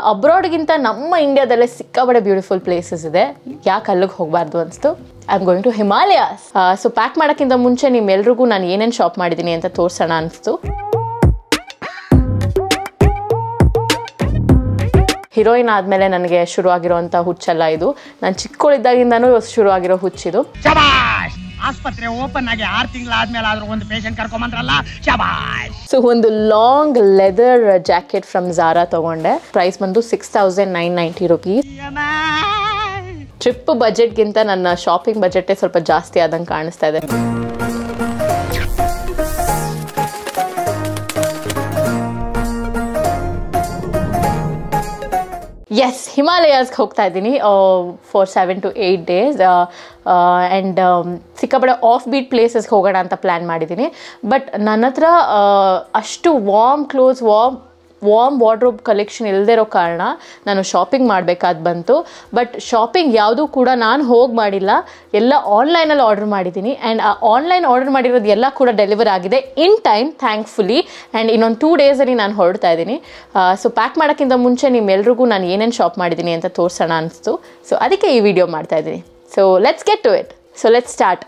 ಅಬ್ರಾಡ್ಗಿಂತ ನಮ್ಮ ಇಂಡಿಯಾದಲ್ಲೇ ಸಿಕ್ಕಾಬಡೆ beautiful places ಇದೆ. ಯಾಕೆ ಅಲ್ಲಿಗೆ ಹೋಗಬಾರ್ದು ಅನಿಸ್ತು? I am going to Himalayas so pack ಮಾಡೋಕ್ಕಿಂತ ಮುಂಚೆ ನಿಮ್ಮೆಲ್ರಿಗೂ ನಾನು ಏನೇನು ಶಾಪ್ ಮಾಡಿದ್ದೀನಿ ಅಂತ ತೋರಿಸೋಣ ಅನಿಸ್ತು. ಹೀರೋಯಿನ್ ಆದಮೇಲೆ ನನಗೆ ಶುರು ಅಂತ ಹುಚ್ಚಲ್ಲ ಇದು. ನಾನು ಚಿಕ್ಕವಳಿದ್ದಾಗಿಂದನೂ ಶುರು ಆಗಿರೋ ಹುಚ್ಚಿದು ಆಸ್ಪತ್ರೆ ಓಪನ್ ಆಗಿ ಆರು ತಿಂಗಳಾದ್ಮೇಲೆ ಆದ್ರೂ ಒಂದು ಪೇಷಂಟ್ ಕರ್ಕೊಂಬಂದ್ರಲ್ಲ? ಶಬಾಷ್! ಸೊ ಒಂದು long leather jacket from Zara ತಗೊಂಡೆ. ಪ್ರೈಸ್ ಬಂದು six thousand nine ninety rupees trip ಬಜೆಟ್ಗಿಂತ ನನ್ನ ಶಾಪಿಂಗ್ ಬಜೆಟೇ ಸ್ವಲ್ಪ ಜಾಸ್ತಿ ಆದಂಗೆ ಕಾಣಿಸ್ತಾ ಇದೆ. ಹಿಮಾಲಯಾಸ್ಗೆ ಹೋಗ್ತಾ ಇದ್ದೀನಿ for seven to eight days and ಸಿಕ್ಕಾಪಡೆ off beat ಪ್ಲೇಸಸ್ಗೆ ಹೋಗೋಣ ಅಂತ ಪ್ಲ್ಯಾನ್ ಮಾಡಿದ್ದೀನಿ. ಬಟ್ ನನ್ನ ಹತ್ರ ಅಷ್ಟು warm clothes warm warm wardrobe collection ಇಲ್ಲದೆ ಇರೋ ಕಾರಣ ನಾನು ಶಾಪಿಂಗ್ ಮಾಡಬೇಕಾದ್ ಬಂತು. ಬಟ್ ಶಾಪಿಂಗ್ ಯಾವುದೂ ಕೂಡ ನಾನು ಹೋಗಿ ಮಾಡಿಲ್ಲ. ಎಲ್ಲ ಆನ್ಲೈನಲ್ಲಿ ಆರ್ಡರ್ ಮಾಡಿದ್ದೀನಿ ಆ್ಯಂಡ್ ಆ ಆನ್ಲೈನ್ ಆರ್ಡರ್ ಮಾಡಿರೋದು ಎಲ್ಲ ಕೂಡ ಡೆಲಿವರ್ ಆಗಿದೆ ಇನ್ ಟೈಮ್ ಥ್ಯಾಂಕ್ಫುಲಿ ಆ್ಯಂಡ್ ಇನ್ನೊಂದು ಟೂ ಡೇಸಲ್ಲಿ ನಾನು ಹೊರಡ್ತಾ ಇದ್ದೀನಿ ಸೊ ಪ್ಯಾಕ್ ಮಾಡೋಕ್ಕಿಂತ ಮುಂಚೆ ನಿಮ್ಮೆಲ್ರಿಗೂ ನಾನು ಏನೇನು ಶಾಪ್ ಮಾಡಿದ್ದೀನಿ ಅಂತ ತೋರಿಸೋಣ ಅನಿಸ್ತು. ಸೊ ಅದಕ್ಕೆ ಈ ವಿಡಿಯೋ ಮಾಡ್ತಾ ಇದ್ದೀನಿ so let's get to it so let's start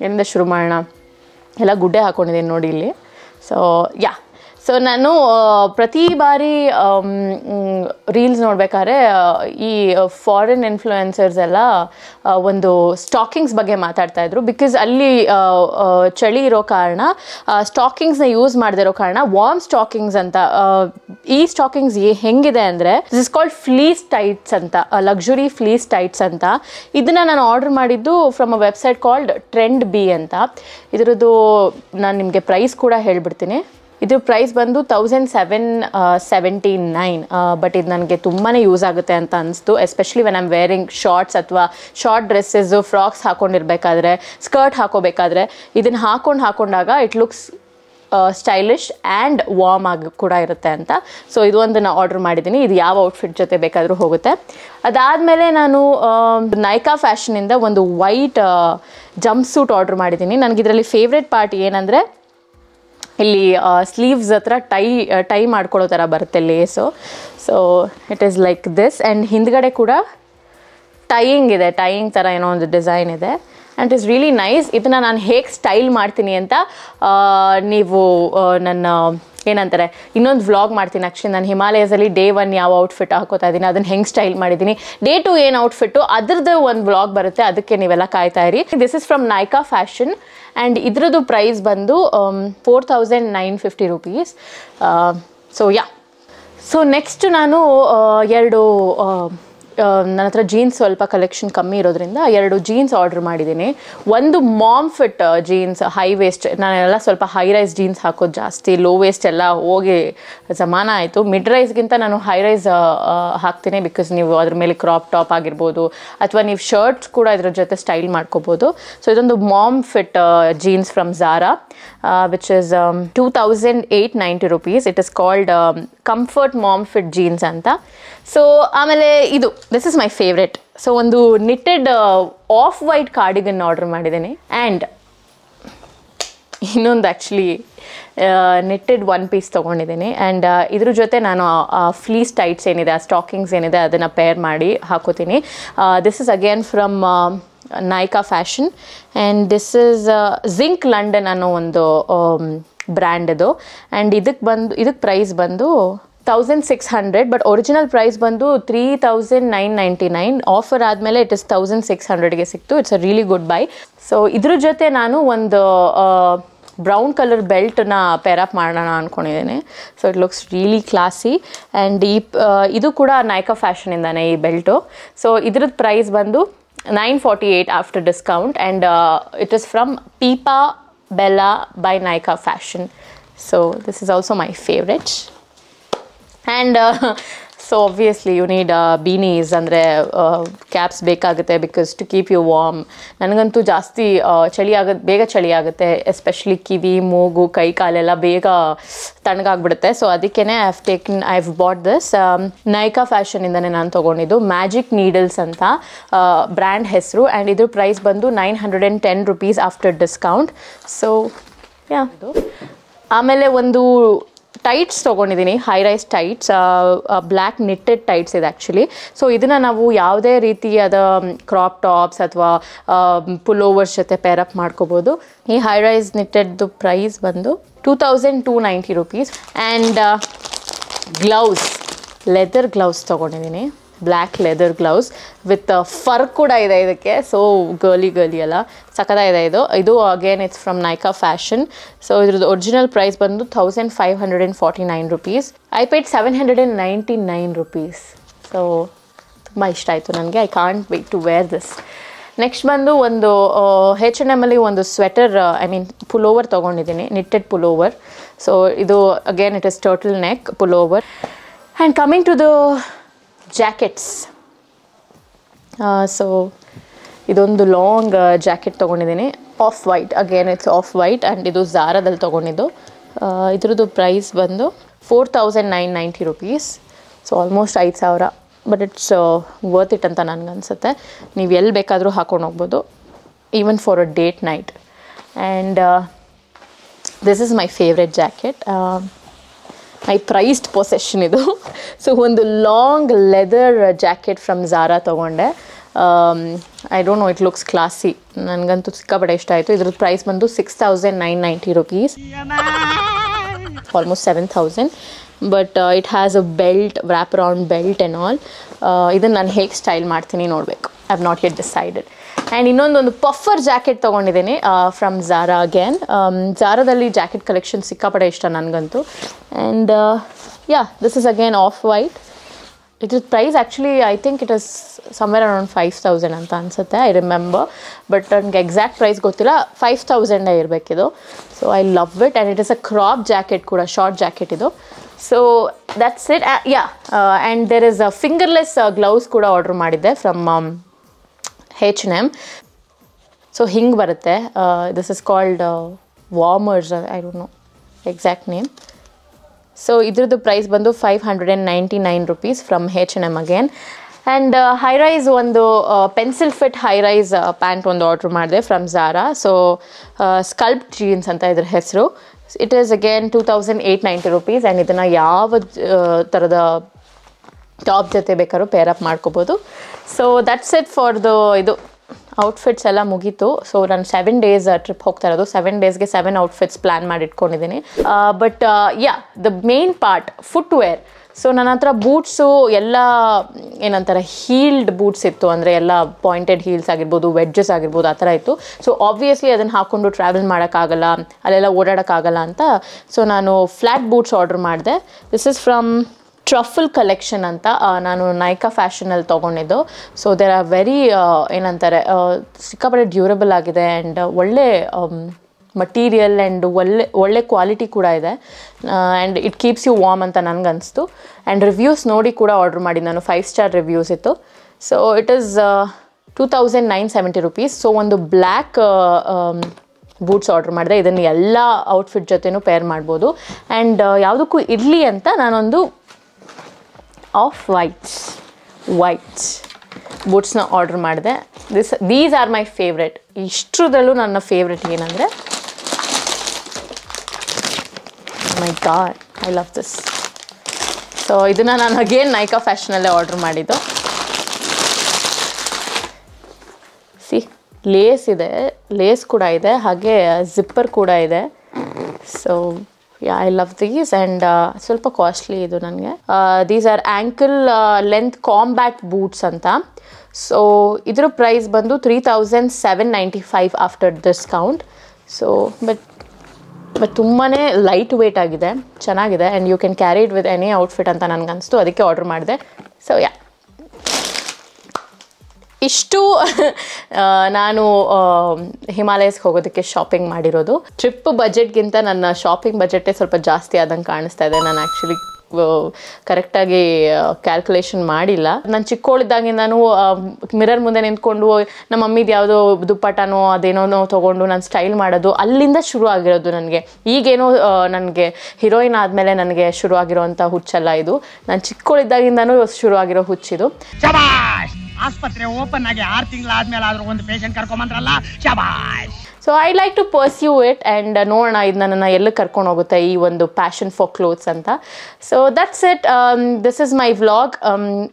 ಎಲ್ಲಿಂದ ಶುರು ಮಾಡೋಣ? ಎಲ್ಲ ಗುಡ್ಡೆ ಹಾಕ್ಕೊಂಡಿದ್ದೀನಿ ನೋಡಿ ಇಲ್ಲಿ. ಸೊ ಯಾ ಸೊ ನಾನು ಪ್ರತಿ ಬಾರಿ ರೀಲ್ಸ್ ನೋಡ್ಬೇಕಾದ್ರೆ ಈ ಫಾರಿನ್ ಇನ್ಫ್ಲೂಯೆನ್ಸರ್ಸ್ ಎಲ್ಲ ಒಂದು ಸ್ಟಾಕಿಂಗ್ಸ್ ಬಗ್ಗೆ ಮಾತಾಡ್ತಾ ಇದ್ರು. ಬಿಕಾಸ್ ಅಲ್ಲಿ ಚಳಿ ಇರೋ ಕಾರಣ ಸ್ಟಾಕಿಂಗ್ಸ್ನ ಯೂಸ್ ಮಾಡದಿರೋ ಕಾರಣ ವಾರ್ಮ್ ಸ್ಟಾಕಿಂಗ್ಸ್ ಅಂತ ಈ ಸ್ಟಾಕಿಂಗ್ಸ್ ಹೆಂಗಿದೆ ಅಂದರೆ this is called fleece tights ಅಂತ ಲಕ್ಸುರಿ ಫ್ಲೀಸ್ ಟೈಟ್ಸ್ ಅಂತ. ಇದನ್ನ ನಾನು ಆರ್ಡರ್ ಮಾಡಿದ್ದು from a website called trend B ಅಂತ. ಇದರದ್ದು, ನಾನು ನಿಮಗೆ ಪ್ರೈಸ್ ಕೂಡ ಹೇಳ್ಬಿಡ್ತೀನಿ. ಇದ್ರ ಪ್ರೈಸ್ ಬಂದು thousand seven seventy nine but ಇದು ನನಗೆ ತುಂಬಾ ಯೂಸ್ ಆಗುತ್ತೆ ಅಂತ ಅನಿಸ್ತು especially when am wearing shorts ಅಥವಾ ಶಾರ್ಟ್ ಡ್ರೆಸ್ಸಸ್ಸು ಫ್ರಾಕ್ಸ್ ಹಾಕೊಂಡಿರ್ಬೇಕಾದ್ರೆ ಸ್ಕರ್ಟ್ ಹಾಕೋಬೇಕಾದ್ರೆ, ಇದನ್ನು ಹಾಕೊಂಡು ಹಾಕೊಂಡಾಗ it looks stylish and warm ಆಗಿ ಕೂಡ ಇರುತ್ತೆ ಅಂತ. ಸೊ ಇದು ಒಂದು ನಾನು ಆರ್ಡರ್ ಮಾಡಿದ್ದೀನಿ ಇದು ಯಾವ ಔಟ್ಫಿಟ್ ಜೊತೆ ಬೇಕಾದರೂ ಹೋಗುತ್ತೆ. ಅದಾದಮೇಲೆ ನಾನು ನೈಕಾ ಫ್ಯಾಷನಿಂದ ಒಂದು ವೈಟ್ ಜಂಪ್ ಸೂಟ್ ಆರ್ಡರ್ ಮಾಡಿದ್ದೀನಿ ನನಗೆ ಇದರಲ್ಲಿ ಫೇವ್ರೆಟ್ ಪಾರ್ಟ್ ಏನಂದರೆ ಇಲ್ಲಿ ಸ್ಲೀವ್ಸ್ ಹತ್ರ ಟೈ ಟೈ ಮಾಡ್ಕೊಳ್ಳೋ ಥರ ಬರುತ್ತೆ lace so it is like this and ಹಿಂದ್ಗಡೆ ಕೂಡ ಟೈಯಿಂಗ್ ಇದೆ. ಟೈಯಿಂಗ್ ಥರ ಏನೋ ಒಂದು ಡಿಸೈನ್ ಇದೆ. ಆ್ಯಂಡ್ ಇಸ್ ರಿಯಲಿ ನೈಸ್ ಇದನ್ನು ನಾನು ಹೇಗೆ ಸ್ಟೈಲ್ ಮಾಡ್ತೀನಿ ಅಂತ ನೀವು ನನ್ನ, ಏನಂತಾರೆ, ಇನ್ನೊಂದು ವ್ಲಾಗ್ ಮಾಡ್ತೀನಿ ಆ್ಯಕ್ಚುಲಿ ನಾನು ಹಿಮಾಲಯಸಲ್ಲಿ ಡೇ ಒನ್ ಯಾವ ಔಟ್ಫಿಟ್ ಹಾಕೋತಾ ಇದ್ದೀನಿ ಅದನ್ನು ಹೆಂಗೆ ಸ್ಟೈಲ್ ಮಾಡಿದ್ದೀನಿ ಡೇ ಟು ಏನು ಔಟ್ಫಿಟ್ಟು ಅದ್ರದ್ದು ಒಂದು ವ್ಲಾಗ್ ಬರುತ್ತೆ, ಅದಕ್ಕೆ ನೀವೆಲ್ಲ ಕಾಯ್ತಾ ಇರಿ. This is from Nykaa fashion and ಇದ್ರದ್ದು ಪ್ರೈಸ್ ಬಂದು four thousand nine fifty rupees so yeah so next ನಾನು ಎರಡು ನನ್ನ ಹತ್ರ ಜೀನ್ಸ್ ಸ್ವಲ್ಪ ಕಲೆಕ್ಷನ್ ಕಮ್ಮಿ ಇರೋದ್ರಿಂದ ಎರಡು ಜೀನ್ಸ್ ಆರ್ಡರ್ ಮಾಡಿದ್ದೀನಿ. ಒಂದು mom fit jeans high waist ನಾನೆಲ್ಲ ಸ್ವಲ್ಪ ಹೈ ರೈಸ್ ಜೀನ್ಸ್ ಹಾಕೋದು ಜಾಸ್ತಿ ಲೋ ವೇಸ್ಟ್ ಎಲ್ಲ ಹೋಗಿ ಸಮಾನ ಆಯಿತು. ಮಿಡ್ ರೈಸ್ಗಿಂತ ನಾನು ಹೈ ರೈಸ್ ಹಾಕ್ತೀನಿ ಬಿಕಾಸ್ ನೀವು ಅದ್ರ ಮೇಲೆ ಕ್ರಾಪ್ ಟಾಪ್ ಆಗಿರ್ಬೋದು, ಅಥವಾ ನೀವು ಶರ್ಟ್ಸ್ ಕೂಡ ಇದ್ರ ಜೊತೆ ಸ್ಟೈಲ್ ಮಾಡ್ಕೋಬೋದು. ಸೊ ಇದೊಂದು mom fit jeans from Zara which is two thousand eight ninety rupees it is called comfort mom fit jeans ಅಂತ. ಸೊ ಆಮೇಲೆ ಇದು this is my favourite so ಒಂದು knitted off white cardigan order ಮಾಡಿದ್ದೀನಿ. And ಇನ್ನೊಂದು actually knitted one piece ತೊಗೊಂಡಿದ್ದೀನಿ. And ಇದ್ರ ಜೊತೆ ನಾನು ಫ್ಲೀಸ್ ಟೈಟ್ಸ್ ಏನಿದೆ, ಆ ಸ್ಟಾಕಿಂಗ್ಸ್ ಏನಿದೆ, ಅದನ್ನು ಪೇರ್ ಮಾಡಿ ಹಾಕೋತೀನಿ. This is again from Nykaa fashion and this is Zink London ಅನ್ನೋ ಒಂದು ಬ್ರ್ಯಾಂಡ್ ಅದು. ಆ್ಯಂಡ್ ಇದಕ್ಕೆ ಬಂದು ಇದಕ್ಕೆ ಪ್ರೈಸ್ ಬಂದು thousand six hundred but original price ಬಂದು three thousand nine ninety nine offer ಆದಮೇಲೆ ಇಟ್ ಇಸ್ ತೌಸಂಡ್ ಸಿಕ್ಸ್ ಹಂಡ್ರೆಡ್ಗೆ ಸಿಕ್ತು. It's a really good buy so ಇದ್ರ ಜೊತೆ ನಾನು ಒಂದು ಬ್ರೌನ್ ಕಲರ್ ಬೆಲ್ಟನ್ನ ಪೇರಪ್ ಮಾಡೋಣ ಅಂದ್ಕೊಂಡಿದ್ದೀನಿ so it looks really classy and ಈ ಇದು ಕೂಡ ನೈಕಾ ಫ್ಯಾಷನಿಂದಾನೆ ಈ ಬೆಲ್ಟು ಸೊ ಇದ್ರದ್ದು ಪ್ರೈಸ್ ಬಂದು nine forty eight after discount and it is from Pipa Bella by Nika Fashion. So this is also my favorite. And uh, so obviously you need beanies ಅಂದರೆ caps ಬೇಕಾಗುತ್ತೆ because to keep you warm ನನಗಂತೂ ಜಾಸ್ತಿ ಆ, ಚಳಿ ಆಗುತ್ತೆ ಬೇಗ ಚಳಿ ಆಗುತ್ತೆ ಎಸ್ಪೆಷಲಿ ಕಿವಿ ಮೂಗು ಕೈ ಕಾಲೆಲ್ಲ ಬೇಗ ತಣ್ಣಗಾಗ್ಬಿಡುತ್ತೆ. ಸೊ ಅದಕ್ಕೇ I have taken I have bought this Nykaa ಫ್ಯಾಷನಿಂದನೇ ನಾನು ತೊಗೊಂಡಿದ್ದು. ಮ್ಯಾಜಿಕ್ ನೀಡಲ್ಸ್ ಅಂತ ಬ್ರ್ಯಾಂಡ್ ಹೆಸರು. ಆ್ಯಂಡ್ ಇದ್ರ ಪ್ರೈಸ್ ಬಂದು nine hundred and ten rupees after discount so yeah ಆಮೇಲೆ ಒಂದು ಟೈಟ್ಸ್ ತೊಗೊಂಡಿದ್ದೀನಿ high rise tights black knitted tights ಇದೆ ಆ್ಯಕ್ಚುಲಿ ಸೊ ಇದನ್ನು ನಾವು ಯಾವುದೇ ರೀತಿಯಾದ ಕ್ರಾಪ್ ಟಾಪ್ಸ್ ಅಥವಾ ಪುಲೋವರ್ಸ್ ಜೊತೆ ಪೇರಪ್ ಮಾಡ್ಕೋಬೋದು. ಈ ಹೈ ರೈಸ್ ನಿಟ್ಟೆಡ್ದು ಪ್ರೈಸ್ ಬಂದು two thousand two ninety rupees and gloves leather gloves ತೊಗೊಂಡಿದ್ದೀನಿ. Black leather gloves with fur ಕೂಡ ಇದೆ ಇದಕ್ಕೆ. ಸೊ ಗರ್ಲಿ ಗರ್ಲಿ ಅಲ್ಲ. ಇದೆ ಇದು. ಇದು again it's from Nykaa fashion so ಇದ್ರದ್ದು ಒರಿಜಿನಲ್ ಪ್ರೈಸ್ ಬಂದು thousand five hundred and forty nine rupees I paid seven hundred and ninety nine rupees so ತುಂಬ ಇಷ್ಟ ಆಯಿತು ನನಗೆ. I can't wait to wear this next ಬಂದು ಒಂದು H N ಎಮ್ಮಲ್ಲಿ ಒಂದು ಸ್ವೆಟರ್ ಐ ಮೀನ್ ಪುಲೋವರ್ ತೊಗೊಂಡಿದ್ದೀನಿ. ನಿಟ್ಟೆಡ್ ಪುಲೋವರ್ ಸೊ ಇದು again it is total neck pullover and coming to the jackets so ಇದೊಂದು ಲಾಂಗ್ ಜಾಕೆಟ್ ತೊಗೊಂಡಿದ್ದೀನಿ. Off white again it's off white and ಇದು ಝಾರಾದಲ್ಲಿ ತೊಗೊಂಡಿದ್ದು. ಆ, ಇದ್ರದ್ದು ಪ್ರೈಸ್ ಬಂದು four thousand nine ninety rupees so almost ಐದು ಸಾವಿರ. ಬಟ್ ಇಟ್ಸ್ ವರ್ತ್ ಇಟ್ ಅಂತ ನನಗನ್ಸುತ್ತೆ ನೀವು ಎಲ್ಲಿ ಬೇಕಾದರೂ ಹಾಕೊಂಡು ಹೋಗ್ಬೋದು. Even for a date night and this is my favourite jacket my prized possession ಇದು. ಸೊ ಒಂದು long leather jacket from Zara ತೊಗೊಂಡೆ. I don't know it looks classy ನನಗಂತೂ ಸಿಕ್ಕಾಪಟ್ಟೆ ಇಷ್ಟ ಆಯಿತು. ಇದ್ರದ್ದು ಪ್ರೈಸ್ ಬಂದು six thousand nine ninety rupees almost seven thousand but it has a belt wrap around belt and all ಇದನ್ನು ನಾನು ಹೇಗೆ ಸ್ಟೈಲ್ ಮಾಡ್ತೀನಿ ನೋಡಬೇಕು. I have not yet decided and ಇನ್ನೊಂದೊಂದು puffer jacket ತೊಗೊಂಡಿದ್ದೀನಿ ಫ್ರಮ್ ಝಾರಾ ಅಗೇನ್ ಝಾರಾದಲ್ಲಿ jacket collection ಸಿಕ್ಕಾಪಟ್ಟೆ ಇಷ್ಟ ನನಗಂತೂ. And yeah this is again off white ಇದ್ರ price actually I think it is somewhere around five thousand ಅಂತ ಅನಿಸುತ್ತೆ ಐ ರಿಮೆಂಬರ್ ಬಟ್ ನನಗೆ exact price ಗೊತ್ತಿಲ್ಲ ಫೈವ್ ತೌಸಂಡೇ ಇರಬೇಕಿದು so I love it and it is a crop jacket ಕೂಡ short jacket ಇದು. So that's it yeah and there is a fingerless gloves ಕೂಡ order ಮಾಡಿದ್ದೆ from H N M so ಹಿಂಗೆ ಬರುತ್ತೆ. This is called warmers I don't know exact name so ಇದ್ರದ್ದು price ಬಂದು five hundred and ninety nine rupees from H N M again and high rise ಒಂದು pencil fit high rise pant ಒಂದು order ಮಾಡಿದೆ from Zara so sculpt jeans ಅಂತ ಇದ್ರ ಹೆಸರು. It is again two thousand eight ninety rupees and ಇದನ್ನು ಯಾವ ಥರದ top ಜೊತೆ ಬೇಕಾದ್ರೂ ಪೇರ್ ಅಪ್ ಮಾಡ್ಕೋಬೋದು. So that's it for the ಇದು ಔಟ್ಫಿಟ್ಸ್ ಎಲ್ಲ ಮುಗೀತು. ಸೊ ನಾನು ಸೆವೆನ್ ಡೇಸ್ ಟ್ರಿಪ್ ಹೋಗ್ತಾ ಇರೋದು. ಸೆವೆನ್ ಡೇಸ್ಗೆ ಸೆವೆನ್ ಔಟ್ಫಿಟ್ಸ್ ಪ್ಲ್ಯಾನ್ ಮಾಡಿ ಇಟ್ಕೊಂಡಿದ್ದೀನಿ but yeah the main part footwear so ನನ್ನ ಹತ್ರ ಬೂಟ್ಸು ಎಲ್ಲ, ಏನಂತಾರೆ ಹೀಲ್ಡ್ ಬೂಟ್ಸ್ ಇತ್ತು. ಅಂದರೆ ಎಲ್ಲ ಪಾಯಿಂಟೆಡ್ ಹೀಲ್ಸ್ ಆಗಿರ್ಬೋದು ವೆಡ್ಜಸ್ ಆಗಿರ್ಬೋದು, ಆ ಥರ ಇತ್ತು. ಸೊ ಆಬ್ವಿಯಸ್ಲಿ ಅದನ್ನು ಹಾಕ್ಕೊಂಡು ಟ್ರಾವೆಲ್ ಮಾಡೋಕ್ಕಾಗಲ್ಲ, ಅಲ್ಲೆಲ್ಲ ಓಡಾಡೋಕ್ಕಾಗಲ್ಲ ಅಂತ. ಸೊ ನಾನು ಫ್ಲ್ಯಾಟ್ ಬೂಟ್ಸ್ ಆರ್ಡರ್ ಮಾಡಿದೆ. This is from truffle collection ಅಂತ ನಾನು ನೈಕಾ ಫ್ಯಾಷನಲ್ಲಿ ತೊಗೊಂಡಿದ್ದು. ಸೊ ದೇರ್ ಆರ್ ವೆರಿ ಏನಂತಾರೆ ಸಿಕ್ಕಾಪಟ್ಟೆ ಡ್ಯೂರಬಲ್ ಆಗಿದೆ ಆ್ಯಂಡ್ ಒಳ್ಳೆ ಮಟೀರಿಯಲ್ ಆ್ಯಂಡ್ ಒಳ್ಳೆ ಒಳ್ಳೆ ಕ್ವಾಲಿಟಿ ಕೂಡ ಇದೆ. And it keeps you warm ಅಂತ ನನಗನ್ನಿಸ್ತು ಆ್ಯಂಡ್ ರಿವ್ಯೂಸ್ ನೋಡಿ ಕೂಡ ಆರ್ಡ್ರ್ ಮಾಡಿ ನಾನು ಫೈವ್ ಸ್ಟಾರ್ ರಿವ್ಯೂಸ್ ಇತ್ತು. So it is two thousand nine seventy rupees so ಒಂದು ಬ್ಲ್ಯಾಕ್ ಬೂಟ್ಸ್ ಆರ್ಡ್ರ್ ಮಾಡಿದೆ. ಇದನ್ನು ಎಲ್ಲ ಔಟ್ಫಿಟ್ ಜೊತೆನೂ ಪೇರ್ ಮಾಡ್ಬೋದು. ಆ್ಯಂಡ್ ಯಾವುದಕ್ಕೂ ಇರಲಿ ಅಂತ ನಾನೊಂದು ಆಫ್ ವೈಟ್ಸ್ ವೈಟ್ ಬೂಟ್ಸ್ನ ಆರ್ಡ್ರ್ ಮಾಡಿದೆ. This these are my favourite ಇಷ್ಟರದಲ್ಲೂ ನನ್ನ ಫೇವ್ರೆಟ್ ಏನಂದರೆ my god I love this so ಇದನ್ನು ನಾನು ಅಗೇನ್ ನೈಕಾ ಫ್ಯಾಷನಲ್ಲೇ ಆರ್ಡ್ರ್ ಮಾಡಿದ್ದು. ಸಿ ಲೇಸ್ ಇದೆ ಲೇಸ್ ಕೂಡ ಇದೆ, ಹಾಗೆ ಜಿಪ್ಪರ್ ಕೂಡ ಇದೆ. So yeah I love these and ಸ್ವಲ್ಪ ಕಾಸ್ಟ್ಲಿ ಇದು ನನಗೆ. These are ankle length combat boots ಅಂತ. ಸೊ ಇದ್ರ ಪ್ರೈಸ್ ಬಂದು three thousand seven ninety five after discount so but but ತುಂಬಾ ಲೈಟ್ ವೆಯ್ಟ್ ಆಗಿದೆ. ಚೆನ್ನಾಗಿದೆ and you can carry it with any outfit ಅಂತ ನನಗನ್ನಿಸ್ತು ಅದಕ್ಕೆ ಆರ್ಡರ್ ಮಾಡಿದೆ. ಸೊ ಯಾ ಇಷ್ಟು ನಾನು ಹಿಮಾಲಯಸ್ಗೆ ಹೋಗೋದಕ್ಕೆ ಶಾಪಿಂಗ್ ಮಾಡಿರೋದು. ಟ್ರಿಪ್ ಬಜೆಟ್ಗಿಂತ ನನ್ನ ಶಾಪಿಂಗ್ ಬಜೆಟೇ ಸ್ವಲ್ಪ ಜಾಸ್ತಿ ಆದಂಗೆ ಕಾಣಿಸ್ತಾ ಇದೆ. ನಾನು ಆ್ಯಕ್ಚುಲಿ ಕರೆಕ್ಟಾಗಿ ಕ್ಯಾಲ್ಕುಲೇಷನ್ ಮಾಡಿಲ್ಲ. ನಾನು ಚಿಕ್ಕವಳಿದ್ದಾಗಿಂದನೂ ಮಿರರ್ ಮುಂದೆ ನಿಂತ್ಕೊಂಡು, ನಮ್ಮ ಮಮ್ಮಿದು ಯಾವುದೋ ದುಪ್ಪಟನೋ ಅದೇನೋ ತೊಗೊಂಡು ನಾನು ಸ್ಟೈಲ್ ಮಾಡೋದು ಅಲ್ಲಿಂದ ಶುರು ಆಗಿರೋದು ನನಗೆ. ಈಗೇನೋ ನನಗೆ ಹೀರೋಯಿನ್ ಆದಮೇಲೆ ನನಗೆ ಶುರು ಆಗಿರೋವಂಥ ಹುಚ್ಚಲ್ಲ ಇದು. ನಾನು ಚಿಕ್ಕವಳಿದ್ದಾಗಿಂದನೂ ಶುರು ಆಗಿರೋ ಹುಚ್ಚಿದು. ಆಸ್ಪತ್ರೆ ಓಪನ್ ಆಗಿ ಆರು ತಿಂಗಳಾದ್ಮೇಲೆ ಆದ್ರೂ ಒಂದು ಪೇಷಂಟ್ ಕರ್ಕೊಂಬಂದ್ರಲ್ಲ? ಶಬಾಯ್ so I like to pursue it and ನೋಡೋಣ ಇದು ನನ್ನ ಎಲ್ಲ ಕರ್ಕೊಂಡು ಹೋಗುತ್ತೆ ಈ ಒಂದು ಪ್ಯಾಷನ್ ಫಾರ್ ಕ್ಲೋತ್ಸ್ ಅಂತ. So that's it this is my vlog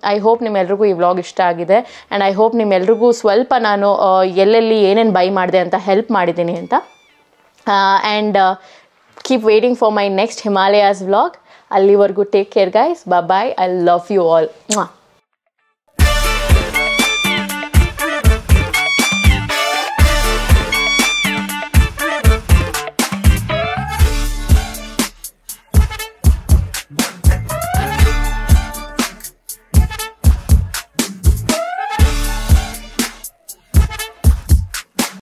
I hope ನಿಮ್ಮೆಲ್ರಿಗೂ ಈ ವ್ಲಾಗ್ ಇಷ್ಟ ಆಗಿದೆ ಆ್ಯಂಡ್ ಐ ಹೋಪ್ ನಿಮ್ಮೆಲ್ರಿಗೂ ಸ್ವಲ್ಪ ನಾನು ಆ, ಎಲ್ಲೆಲ್ಲಿ ಏನೇನು ಬೈ ಮಾಡಿದೆ ಅಂತ ಹೆಲ್ಪ್ ಮಾಡಿದ್ದೀನಿ ಅಂತ. And keep waiting for my next Himalayas vlog ಅಲ್ಲಿವರೆಗೂ take care guys bye I love you all